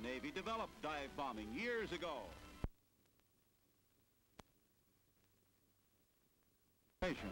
The Navy developed dive bombing years ago. Nation.